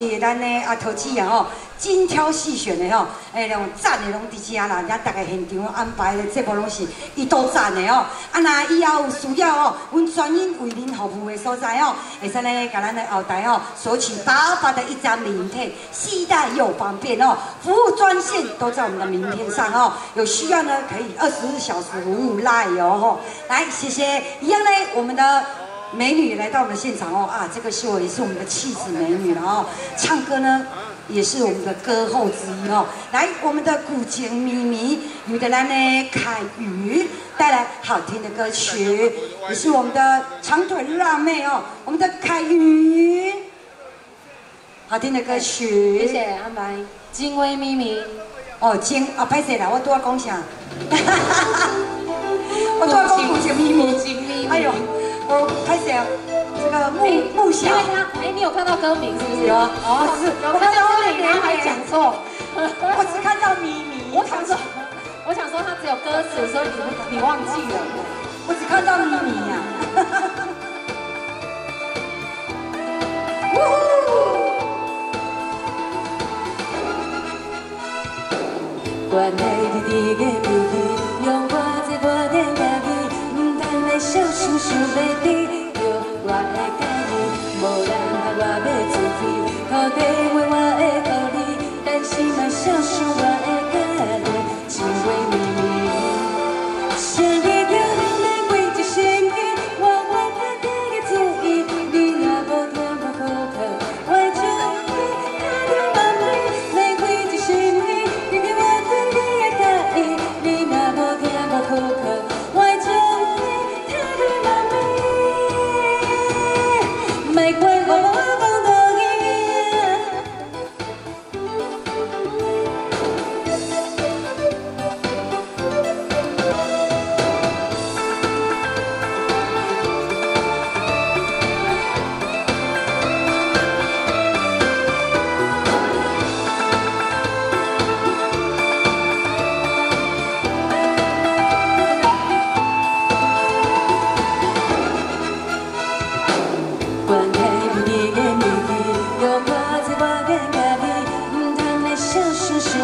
是咱的啊，陶子啊吼，精挑细选的吼，诶，种赞的拢伫遮啦，咱大家现场安排的节目拢是伊都赞的哦。啊，那以后有需要哦，阮专业为您服务的所在哦，会使呢，甲咱的后台哦，索取八八的一张名片，携带又方便哦。服务专线都在我们的名片上哦，有需要呢，可以二十四小时服务来哦吼。来，谢谢，一样呢，我们的。美女来到我们的现场哦啊，这个秀也是我们的气质美女了哦，唱歌呢也是我们的歌后之一哦。来，我们的古琴咪咪，有的来呢凯宇带来好听的歌曲，也是我们的长腿辣妹哦，我们的凯宇，好听的歌曲。谢谢安排，金威咪咪。哦，金啊，拍谁啦？我多讲啥？我多讲古琴咪咪。哎呦。我开始这个木木小，因为他哎，你有看到歌名是不是？哦，是，我看到歌名，然后还讲错，我只看到咪咪。我想说，我想说他只有歌词，所以你你忘记了。我只看到咪咪呀。关内的地个秘密，用我这波点压力，唔通来小心想要。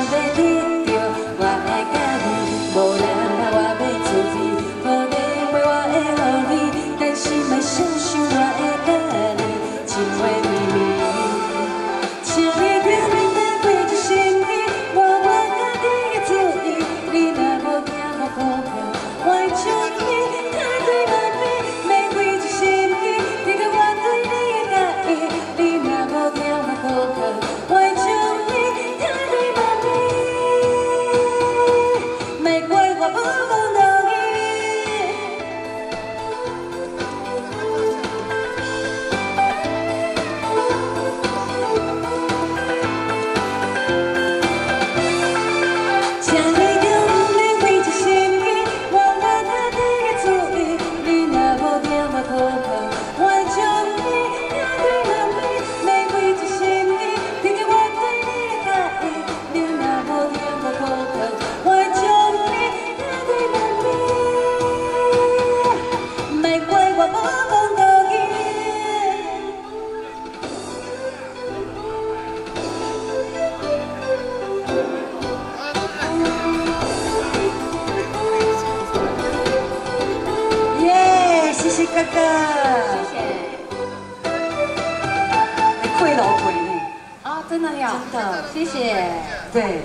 Hallelujah. 真的呀，真的，谢谢。对。